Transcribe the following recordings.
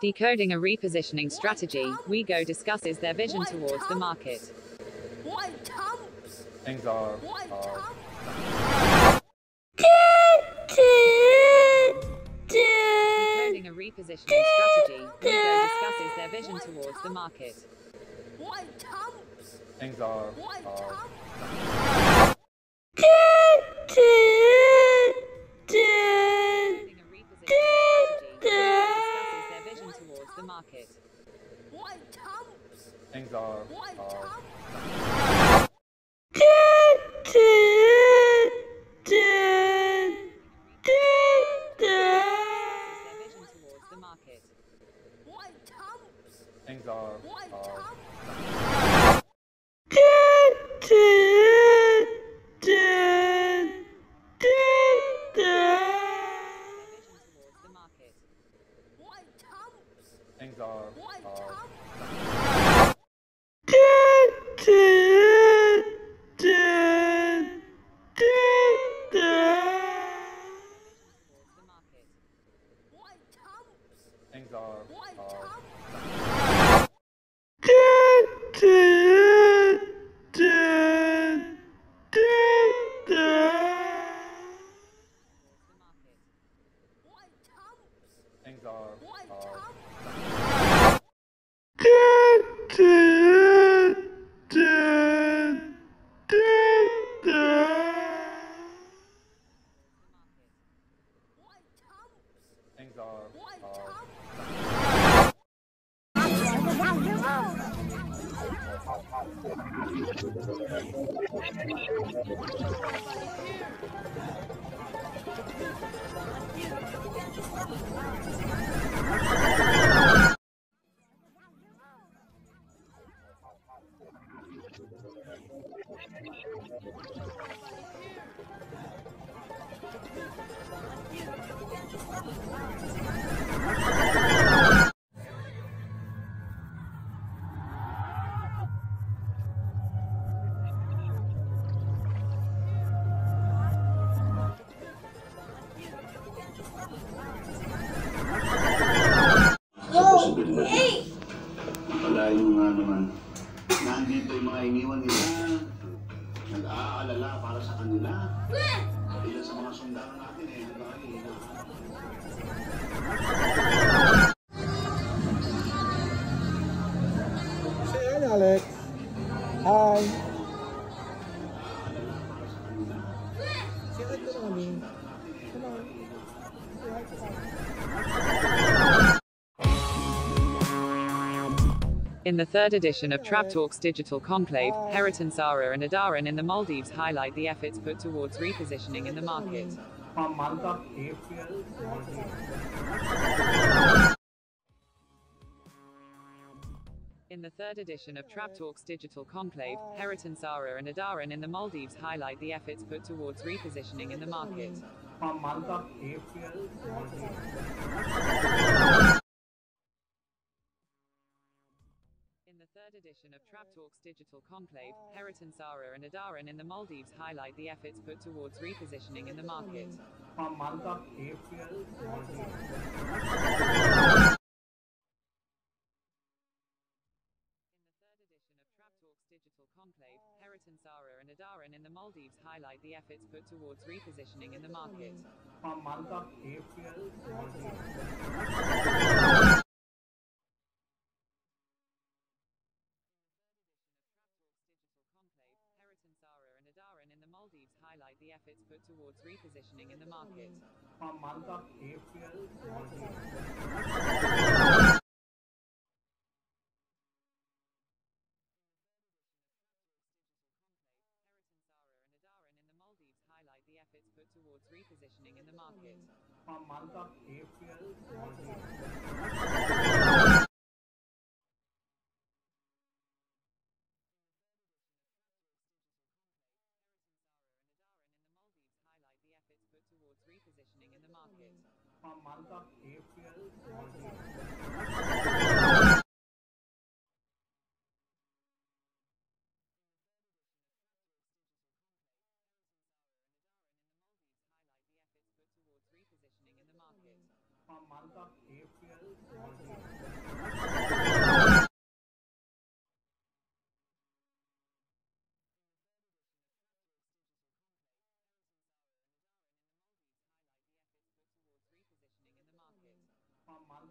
Decoding a repositioning strategy, WeGo discusses their vision towards the market. Things are, White. Decoding a repositioning strategy, WeGo discusses their vision towards the market. White humps. things are, White are humps. Decoding a repositioning strategy, WeGo discusses their vision towards the market. White humps. things are, White are humps. Discusses their vision towards the market. White humps. things are, White are humps. Their vision towards the market. White humps. Things are, are humps. Towards the market. White humps. things are, White are humps. Towards the market. White humps. things are, White are humps. The market. White humps. things are, White are humps. Sa Nandito yung mga iniwan nila. Nag-aalala para sa kanila. Ilan sa mga sundalo natin eh. Hey, Alex. Hi. Hi to mommy. Come on. Say hi In the third edition of Trap Talks Digital Conclave, Heritance Aarah and Adaaran in the Maldives highlight the efforts put towards repositioning in the market. In the third edition of Trap Talks Digital Conclave, Heritance Aarah and Adaaran in the Maldives highlight the efforts put towards repositioning in the market. from month of April, third edition of Trap Talks Digital Conclave, Heritance Aarah and Adaaran in the Maldives highlight the efforts put towards repositioning in the market. from month of April, In the third edition of Trap Talks Digital Conclave, Heritance Aarah and Adaaran in the Maldives highlight the efforts put towards repositioning in the market. from month of April, Conclave, Heritance Aarah and Adaaran in the Maldives highlight the efforts put towards repositioning in the market. towards repositioning in the market. from month of April, Adaaran in the Maldives highlight the efforts put towards repositioning in the market. From month of April,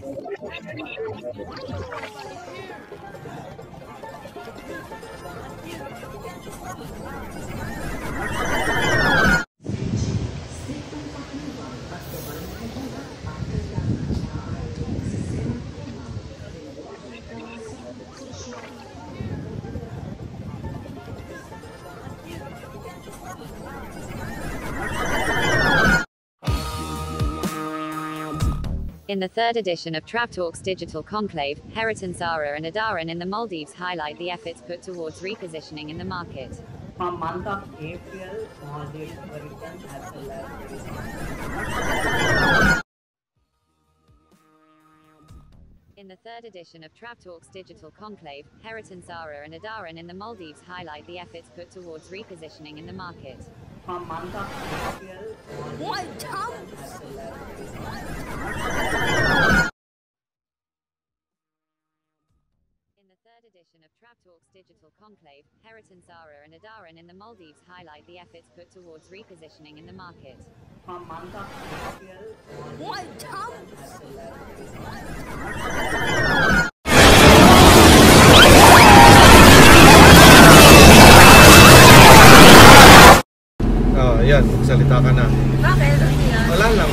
Thank you. In the third edition of Trap Talks Digital Conclave, Heritance Aarah and Adaaran in the Maldives highlight the efforts put towards repositioning in the market. From month of April, Maldives were written as well as In the third edition of Trap Talks Digital Conclave, Heritance Aarah and Adaaran in the Maldives highlight the efforts put towards repositioning in the market. From the third edition of Trap Talks Digital Conclave, Heritance Aarah and Adaaran in the Maldives highlight the efforts put towards repositioning in the market. Yan, magsalita ka na. Bakit? Ano yan? Wala lang,